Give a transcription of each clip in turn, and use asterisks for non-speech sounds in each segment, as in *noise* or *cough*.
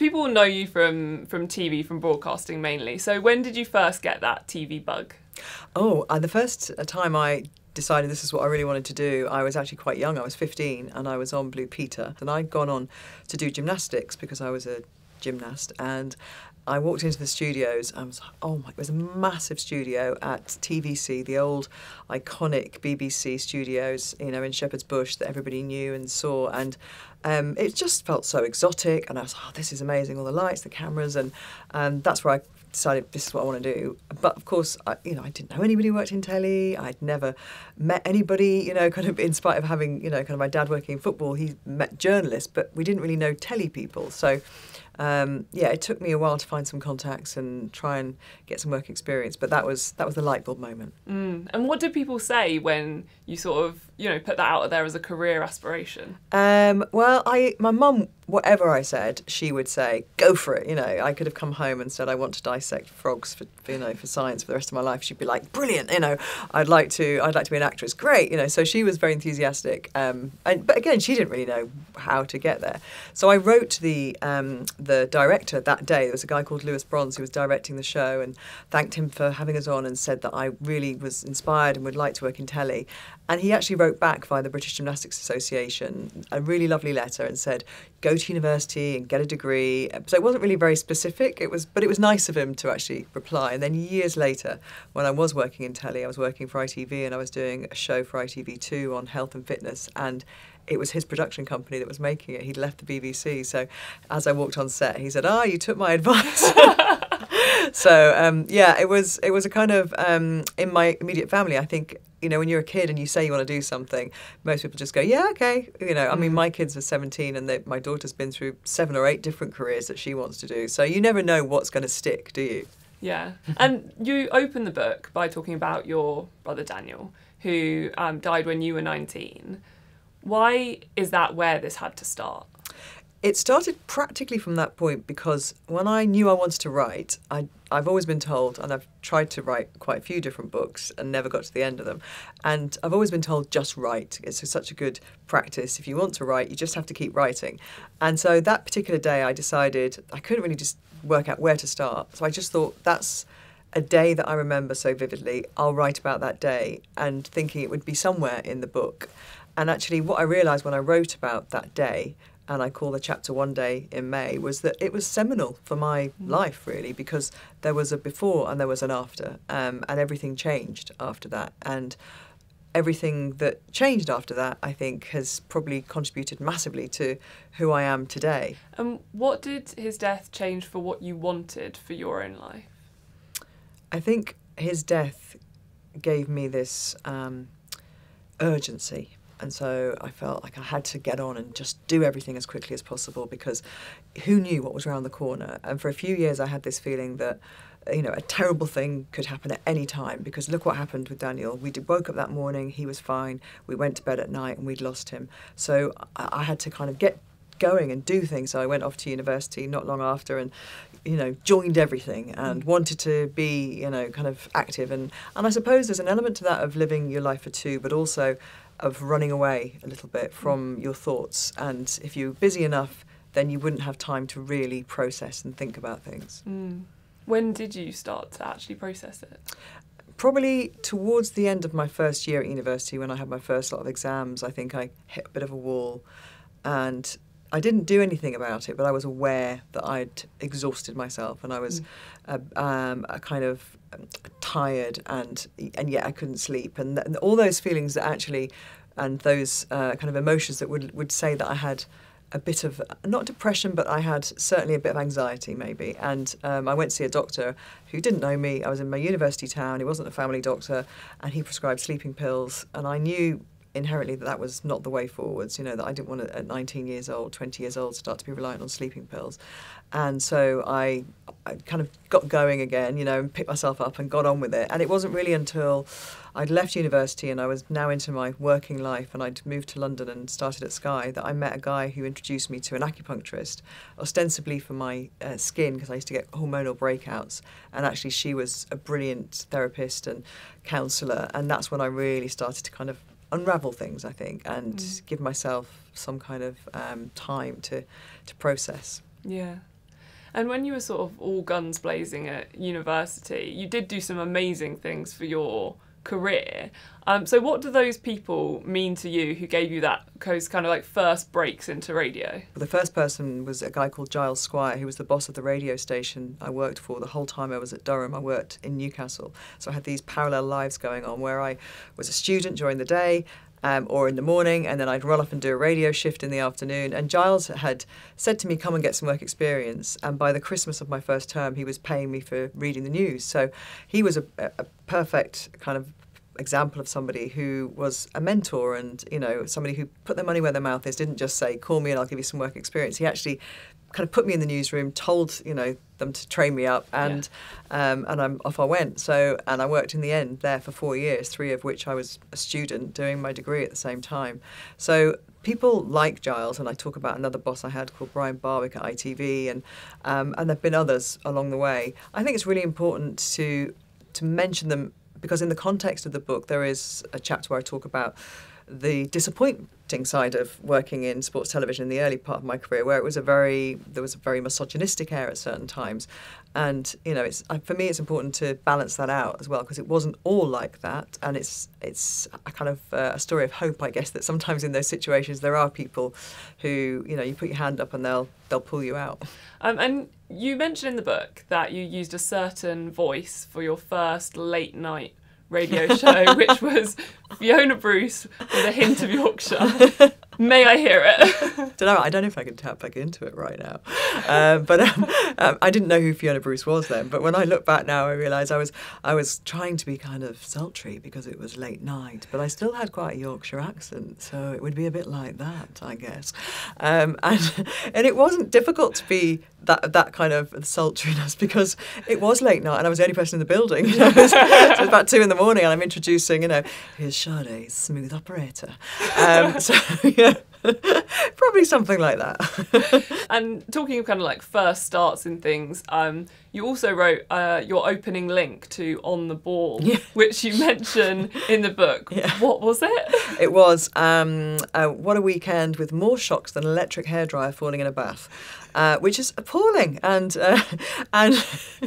people know you from from TV, from broadcasting mainly. So when did you first get that TV bug? Oh, uh, the first time I decided this is what I really wanted to do, I was actually quite young. I was 15 and I was on Blue Peter. And I'd gone on to do gymnastics because I was a gymnast. And I walked into the studios and was like, oh my, it was a massive studio at TVC, the old iconic BBC studios, you know, in Shepherd's Bush that everybody knew and saw. And um, it just felt so exotic. And I was like, oh, this is amazing, all the lights, the cameras. And um, that's where I decided this is what I want to do. But of course, I, you know, I didn't know anybody who worked in telly. I'd never met anybody, you know, *laughs* kind of in spite of having, you know, kind of my dad working in football, he met journalists, but we didn't really know telly people. So um, yeah, it took me a while to find some contacts and try and get some work experience, but that was that was the light bulb moment. Mm. And what did people say when you sort of you know put that out there as a career aspiration? Um, well, I my mum, whatever I said, she would say, "Go for it." You know, I could have come home and said, "I want to dissect frogs for, for you know for science for the rest of my life." She'd be like, "Brilliant!" You know, I'd like to I'd like to be an actress. Great, you know. So she was very enthusiastic. Um, and but again, she didn't really know how to get there. So I wrote the um, the director that day. There was a guy called Lewis Bronze who was directing the show, and thanked him for having us on, and said that I really was inspired and would like to work in telly. And he actually wrote back via the British Gymnastics Association a really lovely letter and said, "Go to university and get a degree." So it wasn't really very specific. It was, but it was nice of him to actually reply. And then years later, when I was working in telly, I was working for ITV and I was doing a show for ITV2 on health and fitness and it was his production company that was making it. He'd left the BBC. So as I walked on set, he said, "Ah, you took my *laughs* advice." *laughs* so um, yeah, it was it was a kind of um, in my immediate family. I think you know when you're a kid and you say you want to do something, most people just go, "Yeah, okay." You know, I mean, mm. my kids are 17 and they, my daughter's been through seven or eight different careers that she wants to do. So you never know what's going to stick, do you? Yeah, and you open the book by talking about your brother Daniel, who um, died when you were 19. Why is that where this had to start? It started practically from that point because when I knew I wanted to write, I, I've always been told, and I've tried to write quite a few different books and never got to the end of them. And I've always been told, just write. It's such a good practice. If you want to write, you just have to keep writing. And so that particular day, I decided I couldn't really just work out where to start. So I just thought, that's a day that I remember so vividly. I'll write about that day and thinking it would be somewhere in the book. And actually, what I realised when I wrote about that day, and I call the chapter One Day in May, was that it was seminal for my mm. life, really, because there was a before and there was an after, um, and everything changed after that. And everything that changed after that, I think, has probably contributed massively to who I am today. And um, what did his death change for what you wanted for your own life? I think his death gave me this um, urgency and so I felt like I had to get on and just do everything as quickly as possible because who knew what was around the corner? And for a few years, I had this feeling that you know, a terrible thing could happen at any time because look what happened with Daniel. We did, woke up that morning, he was fine. We went to bed at night and we'd lost him. So I, I had to kind of get going and do things. So I went off to university not long after and, you know, joined everything and mm. wanted to be, you know, kind of active. And, and I suppose there's an element to that of living your life for two, but also of running away a little bit from your thoughts. And if you're busy enough, then you wouldn't have time to really process and think about things. Mm. When did you start to actually process it? Probably towards the end of my first year at university, when I had my first lot of exams, I think I hit a bit of a wall. And I didn't do anything about it, but I was aware that I'd exhausted myself and I was mm. a, um, a kind of tired and and yet I couldn't sleep and, th- and all those feelings that actually and those uh, kind of emotions that would would say that I had a bit of not depression, but I had certainly a bit of anxiety, maybe. And um, I went to see a doctor who didn't know me. I was in my university town. He wasn't a family doctor, and he prescribed sleeping pills. And I knew inherently that that was not the way forwards. You know that I didn't want to, at 19 years old, 20 years old, start to be reliant on sleeping pills. And so I, I kind of got going again, you know, and picked myself up and got on with it. And it wasn't really until I'd left university and I was now into my working life and I'd moved to London and started at Sky that I met a guy who introduced me to an acupuncturist, ostensibly for my uh, skin because I used to get hormonal breakouts. And actually, she was a brilliant therapist and counsellor. And that's when I really started to kind of unravel things, I think, and mm. give myself some kind of um, time to, to process. Yeah. And when you were sort of all guns blazing at university, you did do some amazing things for your career. Um, so, what do those people mean to you who gave you that those kind of like first breaks into radio? The first person was a guy called Giles Squire, who was the boss of the radio station I worked for the whole time I was at Durham. I worked in Newcastle, so I had these parallel lives going on where I was a student during the day. Um, or in the morning, and then I'd roll up and do a radio shift in the afternoon. And Giles had said to me, Come and get some work experience. And by the Christmas of my first term, he was paying me for reading the news. So he was a, a perfect kind of example of somebody who was a mentor and you know somebody who put their money where their mouth is didn't just say call me and I'll give you some work experience he actually kind of put me in the newsroom told you know them to train me up and yeah. um, and I'm off I went so and I worked in the end there for four years three of which I was a student doing my degree at the same time so people like Giles, and I talk about another boss I had called Brian Barwick at ITV, and um, and there've been others along the way. I think it's really important to to mention them because in the context of the book, there is a chapter where I talk about the disappointing side of working in sports television in the early part of my career, where it was a very there was a very misogynistic air at certain times, and you know, it's for me it's important to balance that out as well because it wasn't all like that, and it's it's a kind of uh, a story of hope, I guess, that sometimes in those situations there are people who you know you put your hand up and they'll they'll pull you out. Um, and you mentioned in the book that you used a certain voice for your first late night radio show, which was Fiona Bruce with a hint of *laughs* Yorkshire. May I hear it? *laughs* don't know. I don't know if I can tap back into it right now. Um, but um, *laughs* um, I didn't know who Fiona Bruce was then. But when I look back now, I realise I was I was trying to be kind of sultry because it was late night, but I still had quite a Yorkshire accent, so it would be a bit like that, I guess. Um, *laughs* and and it wasn't difficult to be that that kind of sultriness because it was late night and I was the only person in the building. You know? it, was, about two in the morning and I'm introducing, you know, here's Sade, smooth operator. Um, so yeah. *laughs* Probably something like that. *laughs* and talking of kind of like first starts in things, um, you also wrote uh, your opening link to On the Ball, yeah. which you mention in the book. *laughs* Yeah. What was it? It was um, uh, What a Weekend with more shocks than an electric hairdryer falling in a bath uh, which is appalling. And uh, *laughs* and *laughs*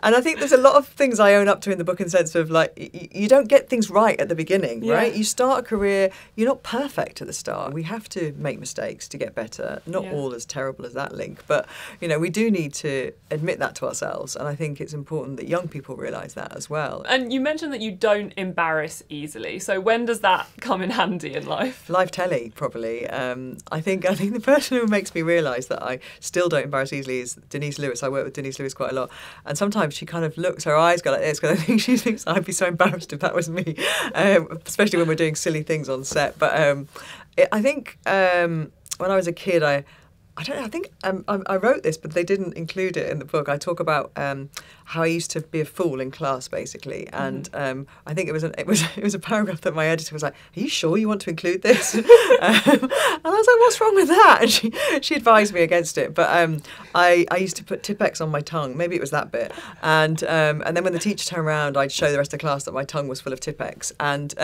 and I think there's a lot of things I own up to in the book in the sense of like y- you don't get things right at the beginning, yeah. right? You start a career, you're not perfect at the start. We have to make mistakes to get better. Not yeah. all as terrible as that link, but you know we do need to admit that to ourselves. And I think it's important that young people realise that as well. And you mentioned that you don't embarrass easily. So when does that come in handy in life? Live telly, probably. Um, I think I think the person who makes me realise that I still don't embarrass easily is Denise Lewis. I work with Denise Lewis quite a lot, and sometimes she kind of looks, her eyes go like this because I think *laughs* she thinks I'd be so embarrassed if that was me, um, especially when we're doing silly things on set. But um, it, I think um, when I was a kid, I I don't know. I think um, I, I, wrote this, but they didn't include it in the book. I talk about um, how I used to be a fool in class, basically, mm-hmm. and mm. um, I think it was an, it was *laughs* it was a paragraph that my editor was like, "Are you sure you want to include this?" *laughs* *laughs* um, and I was like, "What's wrong with that?" And she she advised me against it. But um, I I used to put Tipp-Ex on my tongue. Maybe it was that bit, and um, and then when the teacher turned around, I'd show the rest of the class that my tongue was full of Tipp-Ex. And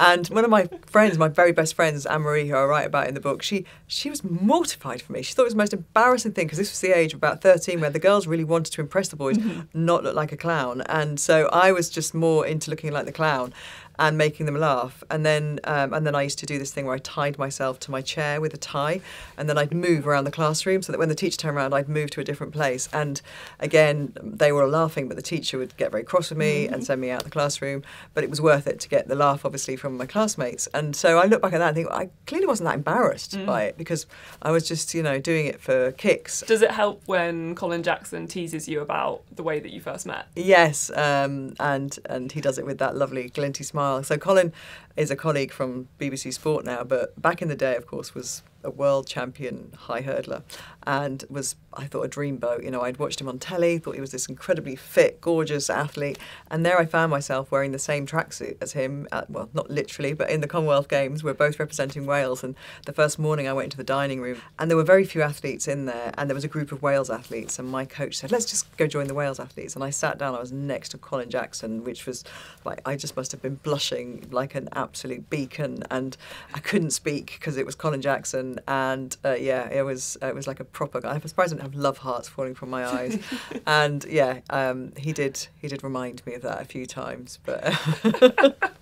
and one of my friends, my very best friends, Anne Marie, who I write about in the book, she she was mortified terrified for me. She thought it was the most embarrassing thing because this was the age of about 13 where the girls really wanted to impress the boys, mm-hmm. not look like a clown. And so I was just more into looking like the clown and making them laugh. And then um, and then I used to do this thing where I tied myself to my chair with a tie, and then I'd move around the classroom so that when the teacher turned around, I'd move to a different place. And again, they were all laughing, but the teacher would get very cross with me mm-hmm. and send me out of the classroom. But it was worth it to get the laugh, obviously, from my classmates. And so I look back at that and think well, I clearly wasn't that embarrassed mm. by it because I was just you know doing it for kicks. Does it help when Colin Jackson teases you about the way that you first met? Yes, um, and and he does it with that lovely glinty smile so Colin is a colleague from BBC Sport now, but back in the day, of course, was a world champion high hurdler and was, I thought, a dreamboat. You know, I'd watched him on telly, thought he was this incredibly fit, gorgeous athlete. And there I found myself wearing the same tracksuit as him, at, well, not literally, but in the Commonwealth Games. We're both representing Wales. And the first morning I went into the dining room and there were very few athletes in there. And there was a group of Wales athletes. And my coach said, let's just go join the Wales athletes. And I sat down, I was next to Colin Jackson, which was like, I just must have been blushing like an absolute beacon. And I couldn't speak because it was Colin Jackson And uh, yeah, it was it was like a proper guy. I'm surprised I didn't have love hearts falling from my eyes. *laughs* and yeah, um, he did he did remind me of that a few times. But *laughs*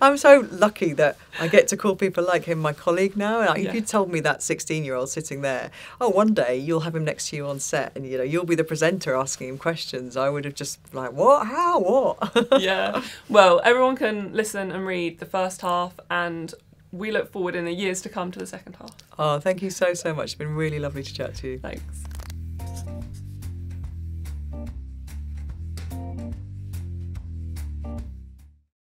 I'm so lucky that I get to call people like him my colleague now. Yeah. If you told me that 16 year old sitting there, oh, one day you'll have him next to you on set, and you know you'll be the presenter asking him questions, I would have just like, what, how, what? *laughs* yeah. Well, everyone can listen and read the first half, and we look forward in the years to come to the second half. oh, thank you so so much. It's been really lovely to chat to you. Thanks.